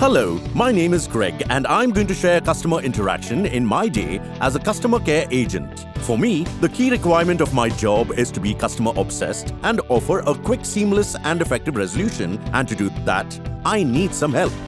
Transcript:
Hello, my name is Greg and I'm going to share customer interaction in my day as a customer care agent. For me, the key requirement of my job is to be customer obsessed and offer a quick, seamless and effective resolution and to do that, I need some help.